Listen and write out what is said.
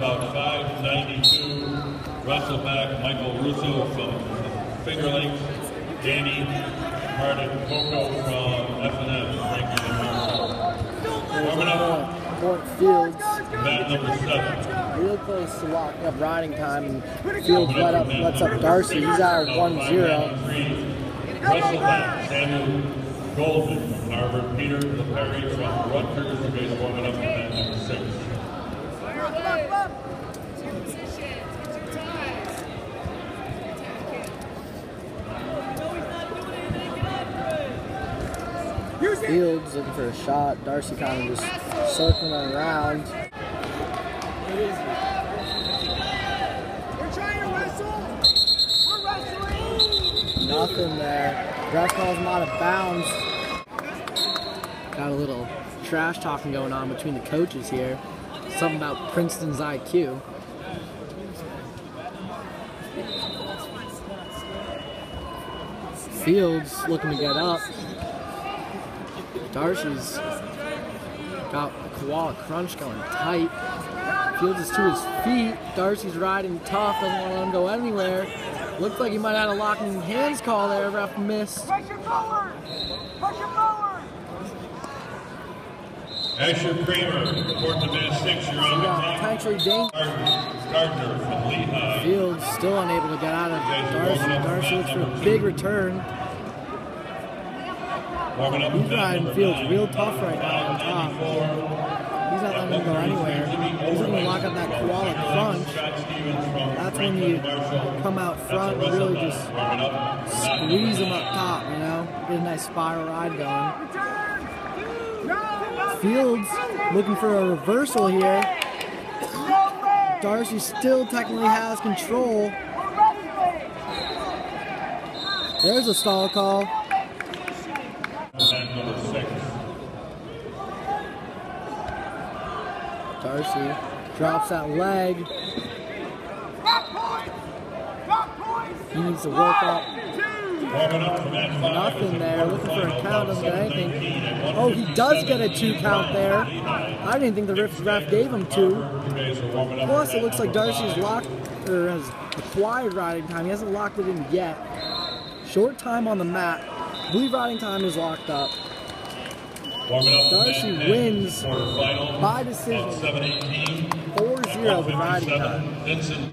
About 592, wrestle back Michael Russo from Finger Lakes, Danny Martin Coco from FNF, ranking number Warming up, Fort Fields. mat number seven. Real close to locking up riding time. And Fields let up, lets up D'Arcy. He's out at 1 0. Wrestle back Samuel Golden from Harvard, Peter LePerry from Rutgers, is warming up for mat number six. Fields looking for a shot. D'Arcy kind of just circling around. We're trying to wrestle. We're wrestling. Nothing there. Ref calls him out of bounds. Got a little trash talking going on between the coaches here. Something about Princeton's IQ. Fields looking to get up. D'Arcy's got a koala crunch going tight. Fields is to his feet. D'Arcy's riding tough, doesn't want to let him go anywhere. Looks like he might have had a locking hands call there, ref missed. Pressure forward. Pressure forward. Asher Kramer, fourth to mat six, you're on We the potentially dangerous. Gardner Gardner from Lehigh. Fields still unable to get out of D'Arcy. D'Arcy looks for a big return. Riding Fields real tough right now on top. He's not letting him go anywhere. He's looking to lock up that koala crunch. That's when you come out front and really just squeeze him up top, you know? Get a nice spiral ride going. Fields looking for a reversal here. D'Arcy still technically has control. There's a stall call. Mat number six. D'Arcy drops that leg. He needs to work up. Nothing there. Looking for a count. Doesn't anything. Oh, he does get a two count there. I didn't think the ref, gave him two. Plus, it looks like D'Arcy's locked or has acquired riding time. He hasn't locked it in yet. Short time on the mat. Blue riding time is locked up. D'Arcy wins by decision. 718. 4-0 with riding time. 157. Vincent